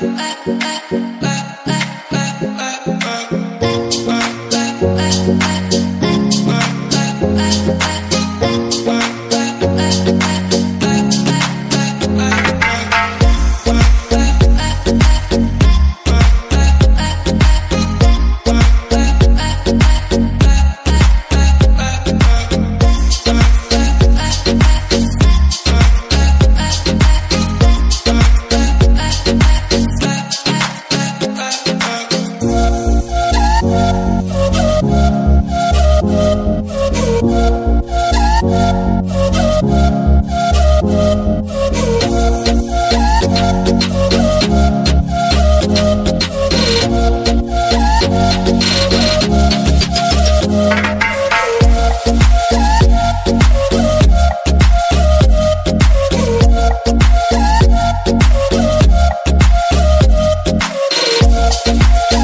Thank Thank you.